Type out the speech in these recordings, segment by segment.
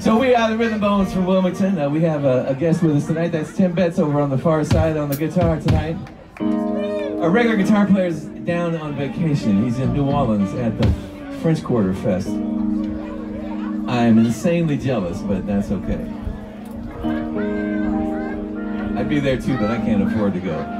So we are the Rhythm Bones from Wilmington. Uh, we have a, a, guest with us tonight. That's Tim Betts over on the far side on the guitar tonight. Our regular guitar player is down on vacation. He's in New Orleans at the French Quarter Fest. I am insanely jealous, but that's okay. I'd be there too, but I can't afford to go.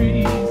Written